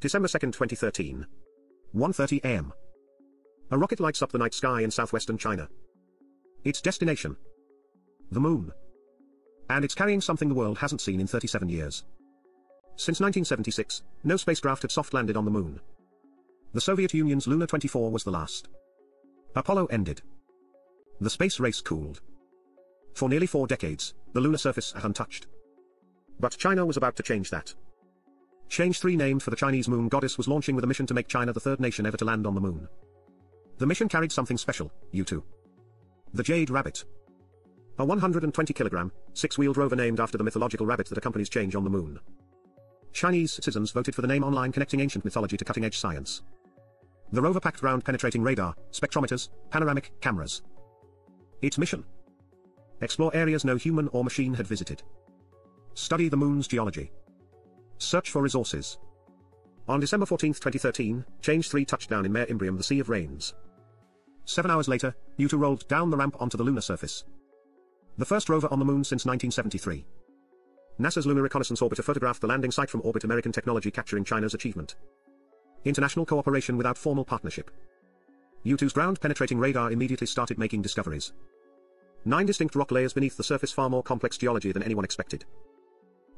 December 2, 2013. 1.30 am. A rocket lights up the night sky in southwestern China. Its destination. The moon. And it's carrying something the world hasn't seen in 37 years. Since 1976, no spacecraft had soft landed on the moon. The Soviet Union's Luna 24 was the last. Apollo ended. The space race cooled. For nearly four decades, the lunar surface had untouched. But China was about to change that. Chang'e 3 named for the Chinese moon goddess was launching with a mission to make China the third nation ever to land on the moon. The mission carried something special, Yutu. The Jade Rabbit. A 120 kilogram, six-wheeled rover named after the mythological rabbit that accompanies Chang'e on the moon. Chinese citizens voted for the name online connecting ancient mythology to cutting-edge science. The rover packed ground-penetrating radar, spectrometers, panoramic cameras. Its mission? Explore areas no human or machine had visited. Study the moon's geology. Search for resources. On December 14, 2013, Chang'e 3 touched down in Mare Imbrium the Sea of Rains. Seven hours later, Yutu rolled down the ramp onto the lunar surface. The first rover on the moon since 1973. NASA's Lunar Reconnaissance Orbiter photographed the landing site from orbit American technology capturing China's achievement. International cooperation without formal partnership. Yutu's ground-penetrating radar immediately started making discoveries. Nine distinct rock layers beneath the surface far more complex geology than anyone expected.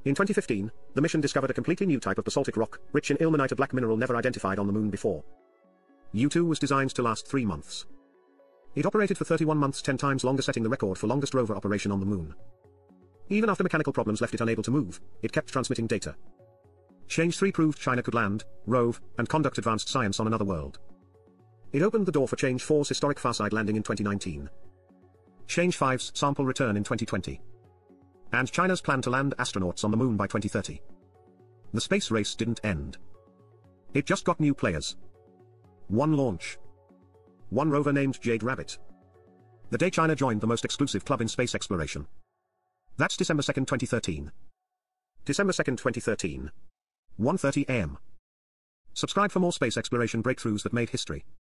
In 2015, the mission discovered a completely new type of basaltic rock, rich in ilmenite a black mineral never identified on the moon before. Yutu was designed to last three months. It operated for 31 months 10 times longer setting the record for longest rover operation on the moon. Even after mechanical problems left it unable to move, it kept transmitting data. Chang'e 3 proved China could land, rove, and conduct advanced science on another world. It opened the door for Chang'e 4's historic Farside landing in 2019. Chang'e 5's sample return in 2020. And China's plan to land astronauts on the moon by 2030. The space race didn't end. It just got new players. One launch. One rover named Jade Rabbit. The day China joined the most exclusive club in space exploration. That's December 2, 2013. December 2, 2013. 1.30 am. Subscribe for more space exploration breakthroughs that made history.